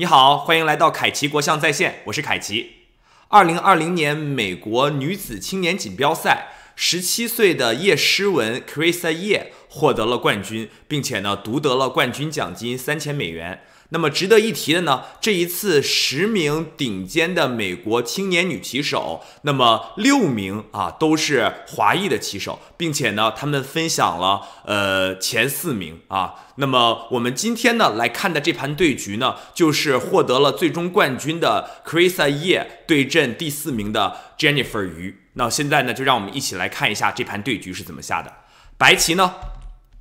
你好，欢迎来到凯奇国象在线，我是凯奇。二零二零年美国女子青年锦标赛，十七岁的叶诗文 Krista 叶获得了冠军，并且呢独得了冠军奖金三千美元。那么值得一提的呢，这一次十名顶尖的美国青年女棋手，那么六名啊都是华裔的棋手，并且呢，他们分享了呃前四名啊。那么我们今天呢来看的这盘对局呢，就是获得了最终冠军的 Krista 叶对阵第四名的 Jennifer 鱼。那现在呢，就让我们一起来看一下这盘对局是怎么下的。白棋呢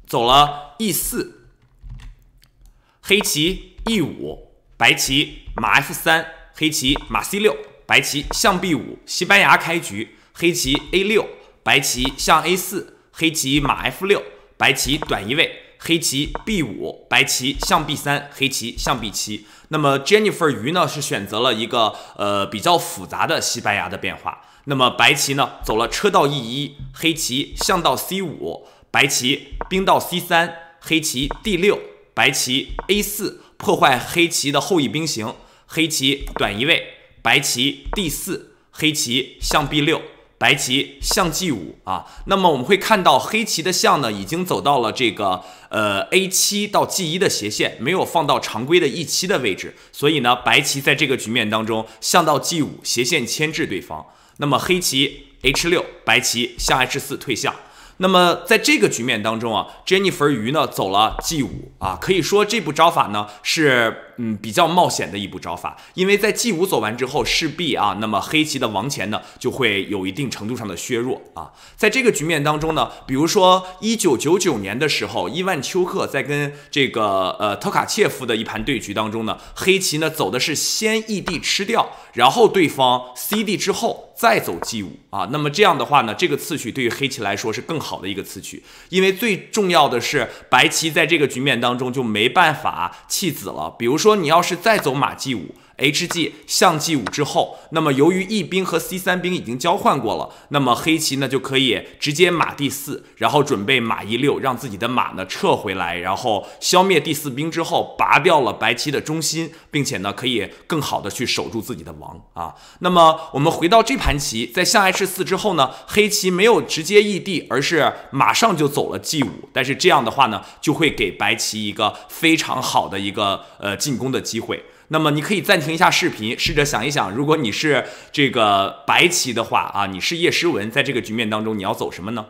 走了 E 四，黑棋。E 五，白棋马 F 三，黑棋马 C 六，白棋象 B 五，西班牙开局，黑棋 A 六，白棋象 A 四，黑棋马 F 六，白棋短一位，黑棋 B 五，白棋象 B 三，黑棋象 B 七。那么 Jennifer 鱼呢是选择了一个呃比较复杂的西班牙的变化。那么白棋呢走了车到 E 一，黑棋象到 C 五，白棋兵到 C 三，黑棋 D 六，白棋 A 四。破坏黑棋的后翼兵形，黑棋短一位，白棋 D 四，黑棋象 B 六，白棋象 G 五啊。那么我们会看到黑棋的象呢，已经走到了这个呃 A 七到 G 一的斜线，没有放到常规的 E 七的位置。所以呢，白棋在这个局面当中，象到 G 五斜线牵制对方。那么黑棋 H 六，白棋象 H 四退象。那么在这个局面当中啊，Jennifer 鱼呢走了 G 五啊，可以说这步招法呢是。嗯，比较冒险的一步招法，因为在 G 五走完之后，势必啊，那么黑棋的王前呢就会有一定程度上的削弱啊。在这个局面当中呢，比如说一九九九年的时候，伊万丘克在跟这个呃特卡切夫的一盘对局当中呢，黑棋呢走的是先 E D 吃掉，然后对方 C D 之后再走 G 五啊。那么这样的话呢，这个次序对于黑棋来说是更好的一个次序，因为最重要的是白棋在这个局面当中就没办法弃子了，比如说。说你要是再走马 G 五。Hg 象 G 五之后，那么由于 E 兵和 C 三兵已经交换过了，那么黑棋呢就可以直接马第四，然后准备马 E 六，让自己的马呢撤回来，然后消灭第四兵之后，拔掉了白棋的中心，并且呢可以更好的去守住自己的王啊。那么我们回到这盘棋，在象 H 四之后呢，黑棋没有直接 E D，而是马上就走了 G 五，但是这样的话呢，就会给白棋一个非常好的一个呃进攻的机会。那么你可以暂停一下视频，试着想一想，如果你是这个白棋的话啊，你是叶诗文，在这个局面当中，你要走什么呢？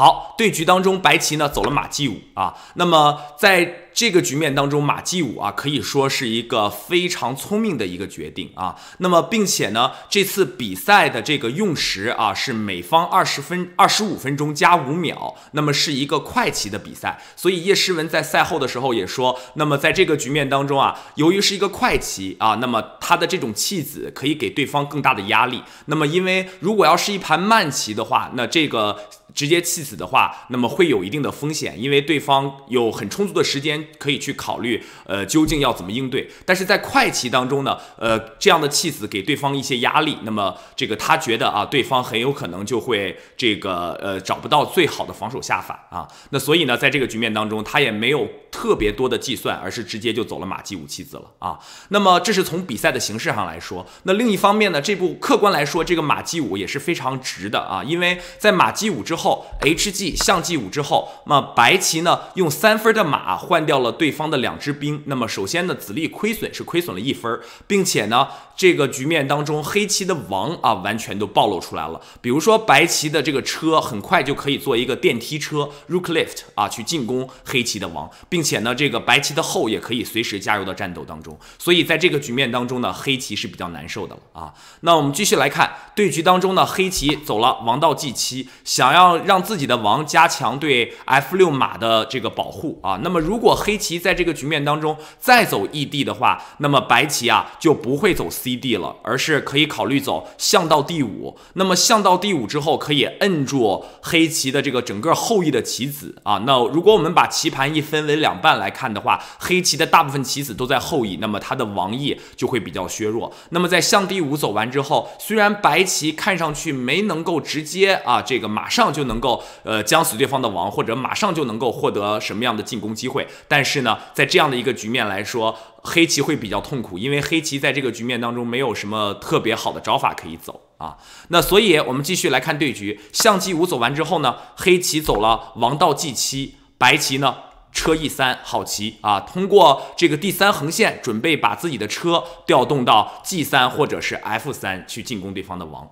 好，对局当中，白棋呢走了马 G 五啊，那么在。这个局面当中，马 G 五啊，可以说是一个非常聪明的一个决定啊。那么，并且呢，这次比赛的这个用时啊，是每方二十分二十五分钟加五秒，那么是一个快棋的比赛。所以叶诗文在赛后的时候也说，那么在这个局面当中啊，由于是一个快棋啊，那么他的这种弃子可以给对方更大的压力。那么，因为如果要是一盘慢棋的话，那这个直接弃子的话，那么会有一定的风险，因为对方有很充足的时间。可以去考虑，呃，究竟要怎么应对？但是在快棋当中呢，呃，这样的弃子给对方一些压力，那么这个他觉得啊，对方很有可能就会这个呃找不到最好的防守下法啊。那所以呢，在这个局面当中，他也没有特别多的计算，而是直接就走了马 G 五弃子了啊。那么这是从比赛的形式上来说。那另一方面呢，这部客观来说，这个马 G 五也是非常值的啊，因为在马 G 五之后后，Hg 象 G 五之后，那么白棋呢用三分的马换掉。了对方的两支兵，那么首先呢，子力亏损是亏损了一分，并且呢，这个局面当中黑棋的王啊，完全都暴露出来了。比如说白棋的这个车很快就可以做一个电梯车 （rook lift） 啊，去进攻黑棋的王，并且呢，这个白棋的后也可以随时加入到战斗当中。所以在这个局面当中呢，黑棋是比较难受的了啊。那我们继续来看对局当中呢，黑棋走了王到 G 七，想要让自己的王加强对 F 六马的这个保护啊。那么如果黑棋在这个局面当中再走 E D 的话，那么白棋啊就不会走 C D 了，而是可以考虑走象到第五。那么象到第五之后，可以摁住黑棋的这个整个后翼的棋子啊。那如果我们把棋盘一分为两半来看的话，黑棋的大部分棋子都在后翼，那么它的王翼就会比较削弱。那么在象第五走完之后，虽然白棋看上去没能够直接啊这个马上就就能够呃将死对方的王，或者马上就能够获得什么样的进攻机会。但是呢，在这样的一个局面来说，黑棋会比较痛苦，因为黑棋在这个局面当中没有什么特别好的招法可以走啊。那所以我们继续来看对局，象 G 五走完之后呢，黑棋走了王到 G 七，白棋呢？车 e 三好棋啊，通过这个第三横线，准备把自己的车调动到 G 三或者是 F 三去进攻对方的王。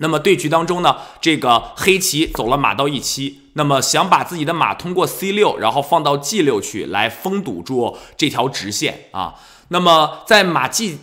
那么对局当中呢，这个黑棋走了马到 E 七，那么想把自己的马通过 C 六，然后放到 G 六去，来封堵住这条直线啊。那么在马 G。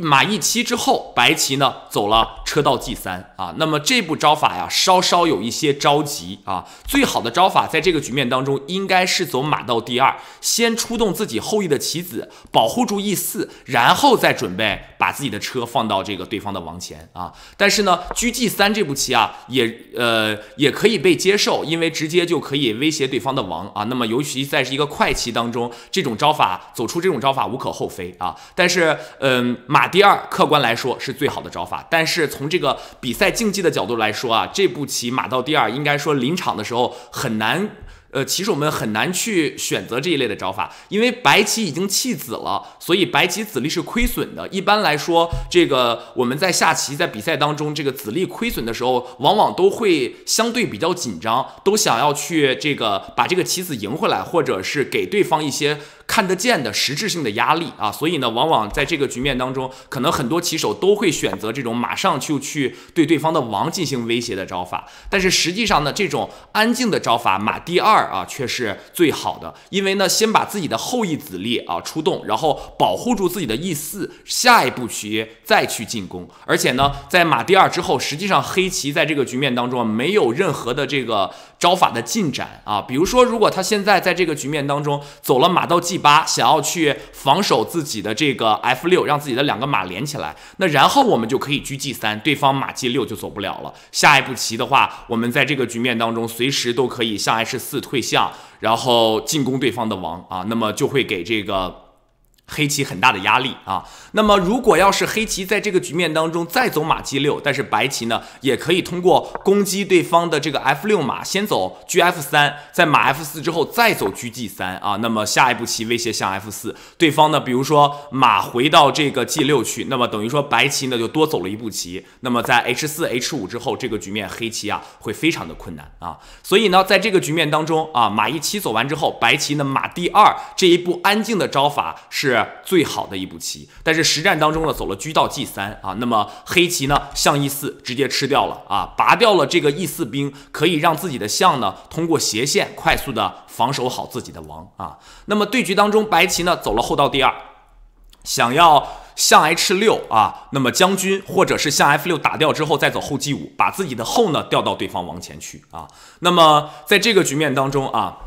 马 e 七之后，白棋呢走了车到 G 三啊，那么这步招法呀，稍稍有一些着急啊。最好的招法在这个局面当中，应该是走马到 D 二，先出动自己后翼的棋子，保护住 E 四，然后再准备把自己的车放到这个对方的王前啊。但是呢，车 G 三这步棋啊，也呃也可以被接受，因为直接就可以威胁对方的王啊。那么尤其在是一个快棋当中，这种招法走出这种招法无可厚非啊。但是嗯马。马第二，客观来说是最好的招法，但是从这个比赛竞技的角度来说啊，这步棋马到第二，应该说临场的时候很难。呃，棋手们很难去选择这一类的招法，因为白棋已经弃子了，所以白棋子力是亏损的。一般来说，这个我们在下棋在比赛当中，这个子力亏损的时候，往往都会相对比较紧张，都想要去这个把这个棋子赢回来，或者是给对方一些看得见的实质性的压力啊。所以呢，往往在这个局面当中，可能很多棋手都会选择这种马上就去对对方的王进行威胁的招法。但是实际上呢，这种安静的招法，马第二。啊，却是最好的，因为呢，先把自己的后翼子力啊出动，然后保护住自己的 E 四，下一步棋再去进攻。而且呢，在马第二之后，实际上黑棋在这个局面当中没有任何的这个招法的进展啊。比如说，如果他现在在这个局面当中走了马到 G 八，想要去防守自己的这个 F 六，让自己的两个马连起来，那然后我们就可以车 G 三，对方马 G 六就走不了了。下一步棋的话，我们在这个局面当中随时都可以向 H 四退。退象，然后进攻对方的王啊，那么就会给这个。黑棋很大的压力啊，那么如果要是黑棋在这个局面当中再走马 G 六，但是白棋呢也可以通过攻击对方的这个 F 六马，先走车 F 三，在马 F 四之后再走车 G 三啊，那么下一步棋威胁象 F 四，对方呢，比如说马回到这个 G 六去，那么等于说白棋呢就多走了一步棋，那么在 H 四 H 五之后，这个局面黑棋啊会非常的困难啊，所以呢，在这个局面当中啊，马一七走完之后，白棋呢马 D 二这一步安静的招法是。最好的一步棋，但是实战当中呢，走了车到 G 三啊，那么黑棋呢，象 E 四直接吃掉了啊，拔掉了这个 E 四兵，可以让自己的象呢，通过斜线快速的防守好自己的王啊。那么对局当中，白棋呢走了后到第二，想要象 H 六啊，那么将军或者是象 F 六打掉之后，再走后 G 五，把自己的后呢调到对方王前去啊。那么在这个局面当中啊。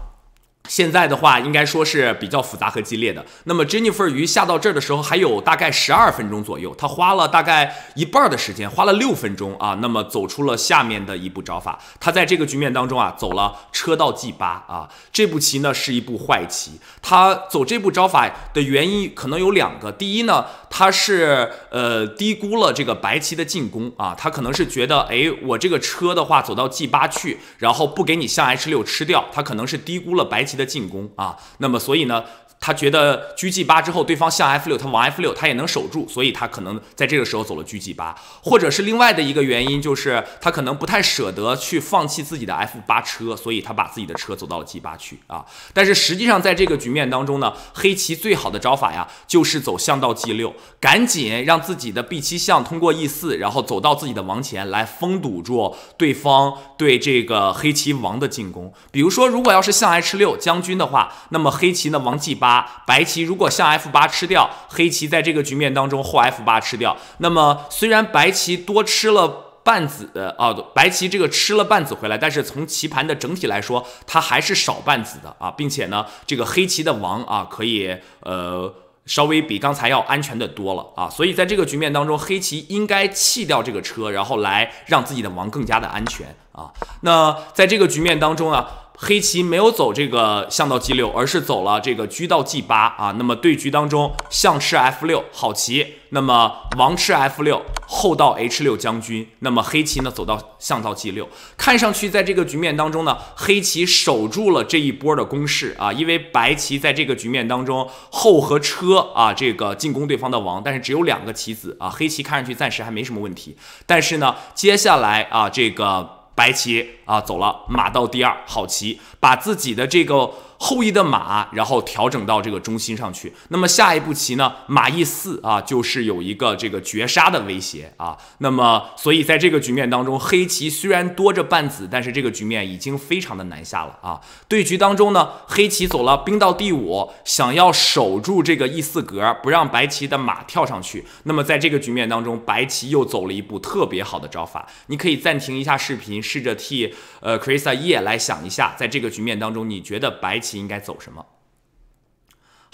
现在的话，应该说是比较复杂和激烈的。那么 Jennifer 鱼下到这儿的时候，还有大概十二分钟左右，他花了大概一半的时间，花了六分钟啊，那么走出了下面的一步招法。他在这个局面当中啊，走了车到 G 八啊，这步棋呢是一步坏棋。他走这步招法的原因可能有两个，第一呢，他是呃低估了这个白棋的进攻啊，他可能是觉得，哎，我这个车的话走到 G 八去，然后不给你象 H 六吃掉，他可能是低估了白棋。的进攻啊，那么所以呢？他觉得车 G 八之后，对方象 F 六，他王 F 六，他也能守住，所以他可能在这个时候走了车 G 八，或者是另外的一个原因，就是他可能不太舍得去放弃自己的 F 八车，所以他把自己的车走到了 G 八去啊。但是实际上在这个局面当中呢，黑棋最好的招法呀，就是走象到 G 六，赶紧让自己的 B 七象通过 E 四，然后走到自己的王前来封堵住对方对这个黑棋王的进攻。比如说，如果要是象 H 六将军的话，那么黑棋呢王 G 八。八白棋如果象 F 八吃掉，黑棋在这个局面当中后 F 八吃掉，那么虽然白棋多吃了半子啊，白棋这个吃了半子回来，但是从棋盘的整体来说，它还是少半子的啊，并且呢，这个黑棋的王啊，可以呃稍微比刚才要安全的多了啊，所以在这个局面当中，黑棋应该弃掉这个车，然后来让自己的王更加的安全啊。那在这个局面当中啊。黑棋没有走这个象到 G 六，而是走了这个车到 G 八啊。那么对局当中，象吃 F 六，好棋。那么王吃 F 六，后到 H 六将军。那么黑棋呢走到象到 G 六，看上去在这个局面当中呢，黑棋守住了这一波的攻势啊。因为白棋在这个局面当中后和车啊，这个进攻对方的王，但是只有两个棋子啊，黑棋看上去暂时还没什么问题。但是呢，接下来啊，这个。白棋啊，走了马到第二，好棋，把自己的这个。后羿的马，然后调整到这个中心上去。那么下一步棋呢？马 e 四啊，就是有一个这个绝杀的威胁啊。那么所以在这个局面当中，黑棋虽然多着半子，但是这个局面已经非常的难下了啊。对局当中呢，黑棋走了兵到第五，想要守住这个 e 四格，不让白棋的马跳上去。那么在这个局面当中，白棋又走了一步特别好的招法。你可以暂停一下视频，试着替呃 c h r i s a 叶来想一下，在这个局面当中，你觉得白棋应该走什么？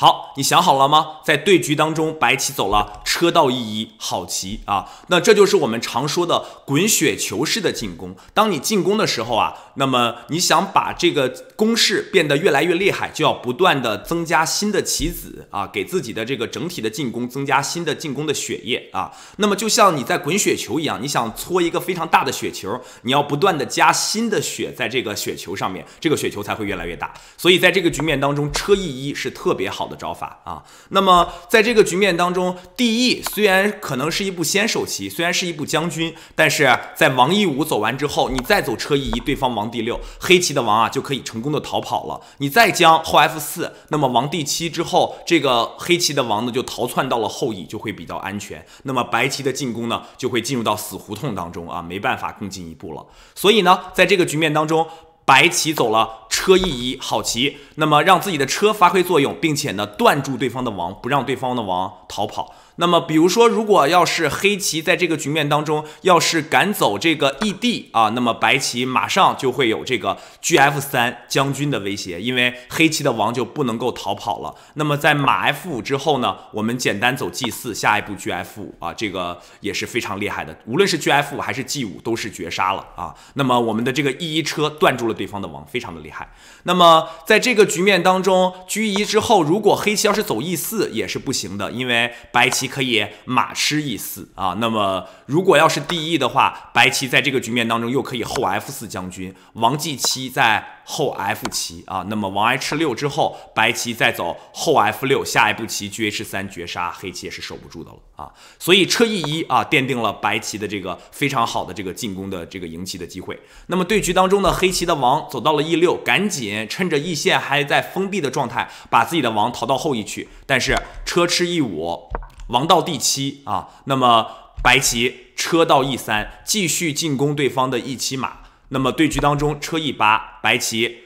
好，你想好了吗？在对局当中，白棋走了车到 e 一，好棋啊！那这就是我们常说的滚雪球式的进攻。当你进攻的时候啊，那么你想把这个攻势变得越来越厉害，就要不断的增加新的棋子啊，给自己的这个整体的进攻增加新的进攻的血液啊。那么就像你在滚雪球一样，你想搓一个非常大的雪球，你要不断的加新的雪在这个雪球上面，这个雪球才会越来越大。所以在这个局面当中，车 e 一是特别好的。招法啊，那么在这个局面当中，D E 虽然可能是一步先手棋，虽然是一步将军，但是在王 E 五走完之后，你再走车 E 一，对方王 D 六，黑棋的王啊就可以成功的逃跑了。你再将后 F 四，那么王 D 七之后，这个黑棋的王呢就逃窜到了后翼，就会比较安全。那么白棋的进攻呢就会进入到死胡同当中啊，没办法更进一步了。所以呢，在这个局面当中。白棋走了车 e 一，好棋。那么让自己的车发挥作用，并且呢断住对方的王，不让对方的王逃跑。那么，比如说，如果要是黑棋在这个局面当中，要是赶走这个 e d 啊，那么白棋马上就会有这个 g f 三将军的威胁，因为黑棋的王就不能够逃跑了。那么在马 f 五之后呢，我们简单走 g 四，下一步 g f 五啊，这个也是非常厉害的。无论是 g f 五还是 g 五，都是绝杀了啊。那么我们的这个 e 一车断住了对方的王，非常的厉害。那么在这个局面当中，g 一之后，如果黑棋要是走 e 四，也是不行的，因为白棋。可以马吃 e 四啊，那么如果要是 d e 的话，白棋在这个局面当中又可以后 f 四将军，王 g 七在。后 F 棋啊，那么王 H 六之后，白棋再走后 F 六，下一步棋 G H 三绝杀，黑棋也是守不住的了啊。所以车 E 一啊，奠定了白棋的这个非常好的这个进攻的这个赢棋的机会。那么对局当中呢，黑棋的王走到了 E 六，赶紧趁着 E 线还在封闭的状态，把自己的王逃到后翼去。但是车吃 E 五，王到第七啊，那么白棋车到 E 三，继续进攻对方的 E 七马。那么对局当中，车 e 八，白棋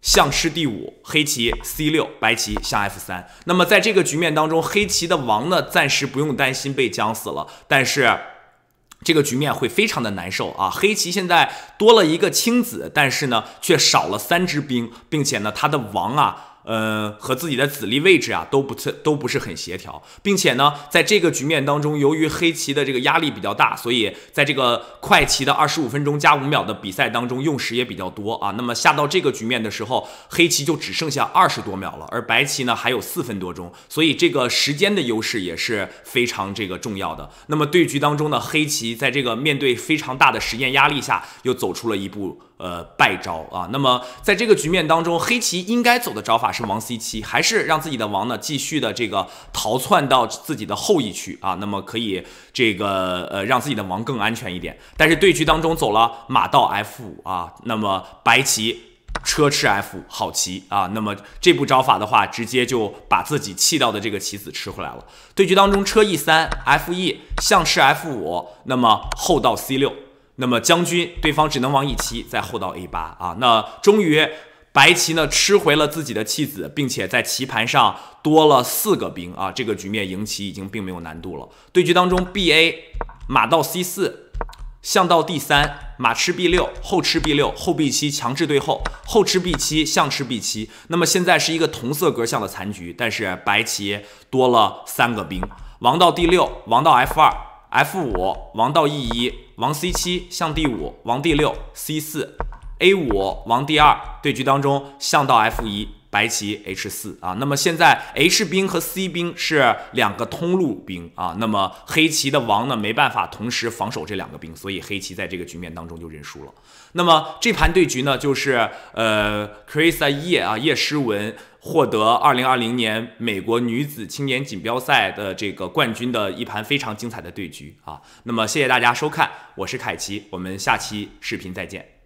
象吃 d 五，黑棋 c 六，白棋象 f 三。那么在这个局面当中，黑棋的王呢，暂时不用担心被将死了，但是这个局面会非常的难受啊！黑棋现在多了一个青子，但是呢，却少了三支兵，并且呢，他的王啊。呃，和自己的子力位置啊都不特都不是很协调，并且呢，在这个局面当中，由于黑棋的这个压力比较大，所以在这个快棋的二十五分钟加五秒的比赛当中，用时也比较多啊。那么下到这个局面的时候，黑棋就只剩下二十多秒了，而白棋呢还有四分多钟，所以这个时间的优势也是非常这个重要的。那么对局当中呢，黑棋在这个面对非常大的时间压力下，又走出了一步。呃，败招啊！那么在这个局面当中，黑棋应该走的招法是王 c 七，还是让自己的王呢继续的这个逃窜到自己的后翼去啊？那么可以这个呃让自己的王更安全一点。但是对局当中走了马到 f 五啊，那么白棋车吃 f 五好棋啊，那么这步招法的话，直接就把自己弃掉的这个棋子吃回来了。对局当中车 e 三 f e 象吃 f 五，那么后到 c 六。那么将军，对方只能王 e 七，再后到 a 八啊。那终于白棋呢吃回了自己的弃子，并且在棋盘上多了四个兵啊。这个局面赢棋已经并没有难度了。对局当中，b a 马到 c 四，象到 d 三，马吃 b 六，后吃 b 六，后 b 七强制对后，后吃 b 七，象吃 b 七。那么现在是一个同色格象的残局，但是白棋多了三个兵，王到 d 六，王到 f 二。F 五王到 E 一，王 C 七，象 D 五，王 D 六，C 四 A 五王第二，对局当中象到 F 一，白棋 H 四啊。那么现在 H 兵和 C 兵是两个通路兵啊。那么黑棋的王呢没办法同时防守这两个兵，所以黑棋在这个局面当中就认输了。那么这盘对局呢，就是呃，Chrisa 叶啊叶诗文获得二零二零年美国女子青年锦标赛的这个冠军的一盘非常精彩的对局啊。那么谢谢大家收看，我是凯奇，我们下期视频再见。